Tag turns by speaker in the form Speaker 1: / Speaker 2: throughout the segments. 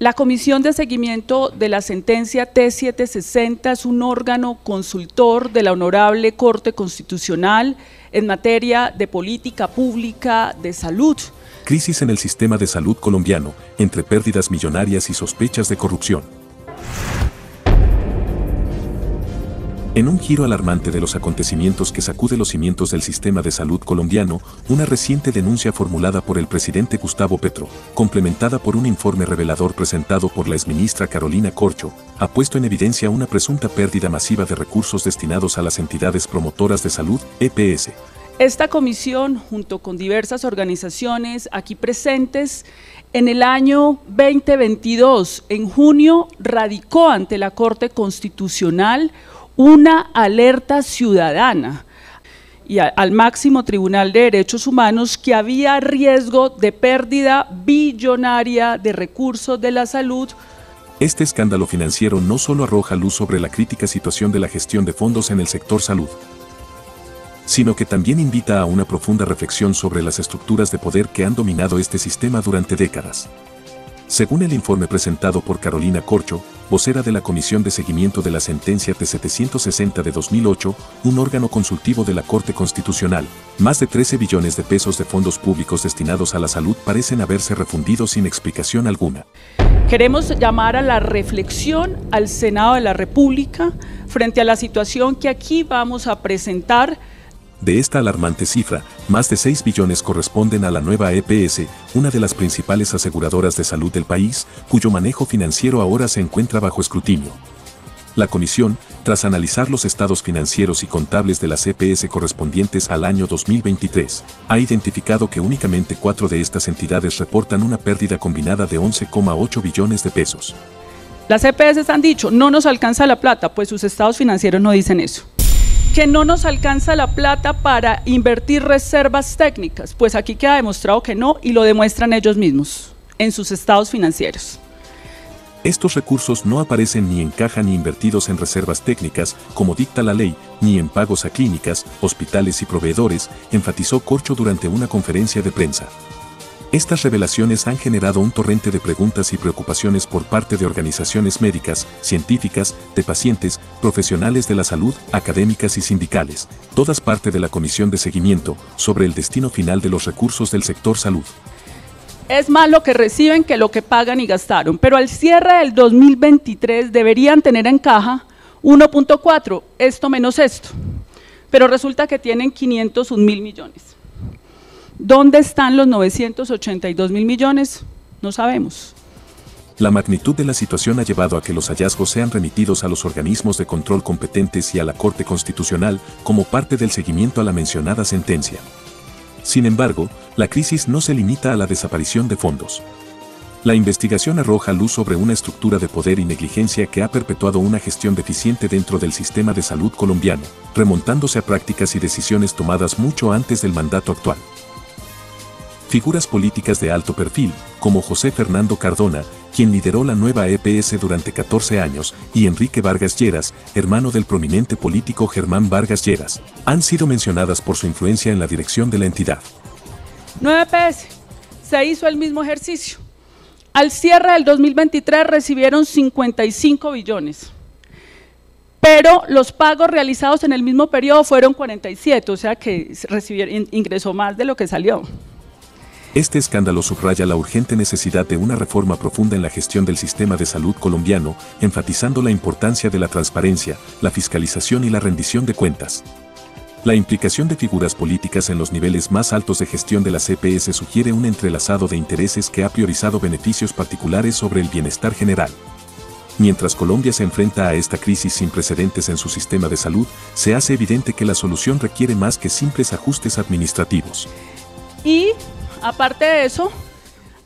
Speaker 1: La Comisión de Seguimiento de la Sentencia T760 es un órgano consultor de la Honorable Corte Constitucional en materia de política pública de salud.
Speaker 2: Crisis en el sistema de salud colombiano, entre pérdidas millonarias y sospechas de corrupción. En un giro alarmante de los acontecimientos que sacude los cimientos del sistema de salud colombiano, una reciente denuncia formulada por el presidente Gustavo Petro, complementada por un informe revelador presentado por la exministra Carolina Corcho, ha puesto en evidencia una presunta pérdida masiva de recursos destinados a las entidades promotoras de salud, EPS.
Speaker 1: Esta comisión, junto con diversas organizaciones aquí presentes, en el año 2022, en junio, radicó ante la Corte Constitucional una alerta ciudadana y al máximo Tribunal de Derechos Humanos que había riesgo de pérdida billonaria de recursos de la salud.
Speaker 2: Este escándalo financiero no solo arroja luz sobre la crítica situación de la gestión de fondos en el sector salud, sino que también invita a una profunda reflexión sobre las estructuras de poder que han dominado este sistema durante décadas. Según el informe presentado por Carolina Corcho, vocera de la Comisión de Seguimiento de la Sentencia T760 de 2008, un órgano consultivo de la Corte Constitucional, más de 13 billones de pesos de fondos públicos destinados a la salud parecen haberse refundido sin explicación alguna.
Speaker 1: Queremos llamar a la reflexión al Senado de la República frente a la situación que aquí vamos a presentar
Speaker 2: de esta alarmante cifra, más de 6 billones corresponden a la nueva EPS, una de las principales aseguradoras de salud del país, cuyo manejo financiero ahora se encuentra bajo escrutinio. La comisión, tras analizar los estados financieros y contables de las EPS correspondientes al año 2023, ha identificado que únicamente cuatro de estas entidades reportan una pérdida combinada de 11,8 billones de pesos.
Speaker 1: Las EPS han dicho, no nos alcanza la plata, pues sus estados financieros no dicen eso que no nos alcanza la plata para invertir reservas técnicas. Pues aquí queda demostrado que no y lo demuestran ellos mismos en sus estados financieros.
Speaker 2: Estos recursos no aparecen ni en caja ni invertidos en reservas técnicas, como dicta la ley, ni en pagos a clínicas, hospitales y proveedores, enfatizó Corcho durante una conferencia de prensa. Estas revelaciones han generado un torrente de preguntas y preocupaciones por parte de organizaciones médicas, científicas, de pacientes, profesionales de la salud, académicas y sindicales, todas parte de la comisión de seguimiento sobre el destino final de los recursos del sector salud.
Speaker 1: Es más lo que reciben que lo que pagan y gastaron, pero al cierre del 2023 deberían tener en caja 1.4, esto menos esto, pero resulta que tienen 501 mil millones. ¿Dónde están los 982 mil millones? No sabemos.
Speaker 2: La magnitud de la situación ha llevado a que los hallazgos sean remitidos a los organismos de control competentes y a la Corte Constitucional como parte del seguimiento a la mencionada sentencia. Sin embargo, la crisis no se limita a la desaparición de fondos. La investigación arroja luz sobre una estructura de poder y negligencia que ha perpetuado una gestión deficiente dentro del sistema de salud colombiano, remontándose a prácticas y decisiones tomadas mucho antes del mandato actual. Figuras políticas de alto perfil, como José Fernando Cardona, quien lideró la nueva EPS durante 14 años, y Enrique Vargas Lleras, hermano del prominente político Germán Vargas Lleras, han sido mencionadas por su influencia en la dirección de la entidad.
Speaker 1: Nueva EPS, se hizo el mismo ejercicio. Al cierre del 2023 recibieron 55 billones, pero los pagos realizados en el mismo periodo fueron 47, o sea que recibieron, ingresó más de lo que salió.
Speaker 2: Este escándalo subraya la urgente necesidad de una reforma profunda en la gestión del sistema de salud colombiano, enfatizando la importancia de la transparencia, la fiscalización y la rendición de cuentas. La implicación de figuras políticas en los niveles más altos de gestión de la CPS sugiere un entrelazado de intereses que ha priorizado beneficios particulares sobre el bienestar general. Mientras Colombia se enfrenta a esta crisis sin precedentes en su sistema de salud, se hace evidente que la solución requiere más que simples ajustes administrativos.
Speaker 1: Y Aparte de eso,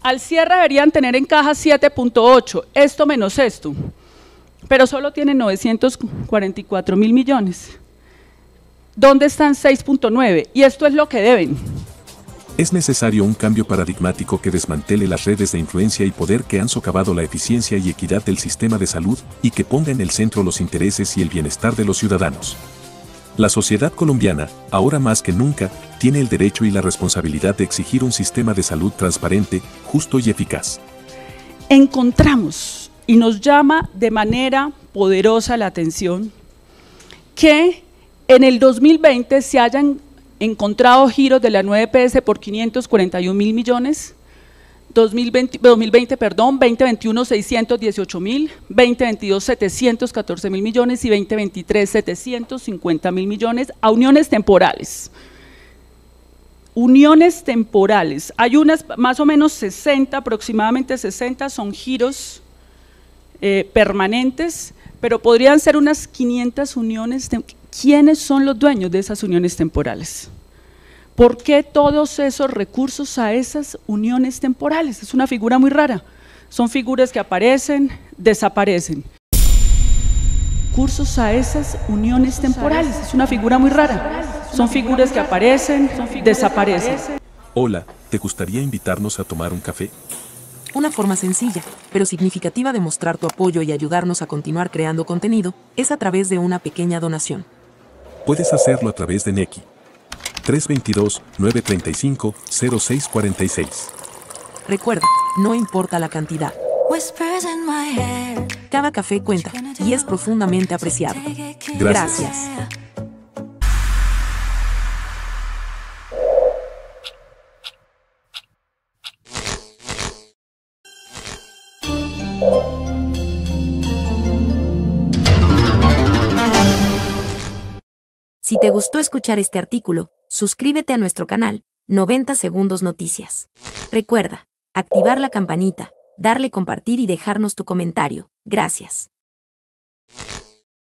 Speaker 1: al cierre deberían tener en caja 7.8, esto menos esto, pero solo tienen 944 mil millones. ¿Dónde están 6.9? Y esto es lo que deben.
Speaker 2: Es necesario un cambio paradigmático que desmantele las redes de influencia y poder que han socavado la eficiencia y equidad del sistema de salud y que ponga en el centro los intereses y el bienestar de los ciudadanos. La sociedad colombiana, ahora más que nunca, tiene el derecho y la responsabilidad de exigir un sistema de salud transparente, justo y eficaz.
Speaker 1: encontramos y nos llama de manera poderosa la atención que en el 2020 se hayan encontrado giros de la 9PS por 541 mil millones, 2020, 2020, perdón, 2021 618 mil, 2022 714 mil millones y 2023 750 mil millones a uniones temporales. Uniones temporales, hay unas más o menos 60, aproximadamente 60 son giros eh, permanentes, pero podrían ser unas 500 uniones. ¿Quiénes son los dueños de esas uniones temporales? ¿Por qué todos esos recursos a esas uniones temporales? Es una figura muy rara. Son figuras que aparecen, desaparecen. Recursos a esas uniones temporales. Es una figura muy rara. Son figuras que aparecen, desaparecen.
Speaker 2: Hola, ¿te gustaría invitarnos a tomar un café?
Speaker 3: Una forma sencilla, pero significativa de mostrar tu apoyo y ayudarnos a continuar creando contenido es a través de una pequeña donación.
Speaker 2: Puedes hacerlo a través de Neki 322-935-0646.
Speaker 3: Recuerda, no importa la cantidad. Cada café cuenta y es profundamente apreciado.
Speaker 2: Gracias.
Speaker 3: Si te gustó escuchar este artículo, suscríbete a nuestro canal, 90 Segundos Noticias. Recuerda, activar la campanita, darle compartir y dejarnos tu comentario. Gracias.